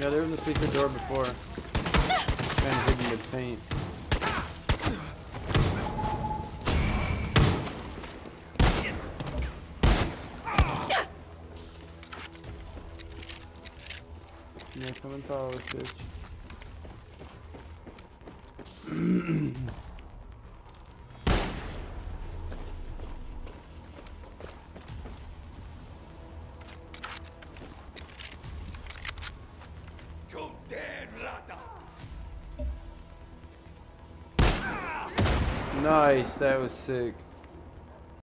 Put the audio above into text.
Yeah, there was a secret door before. Kind of hidden with paint. Yeah, come and follow us, bitch. Nice, that was sick.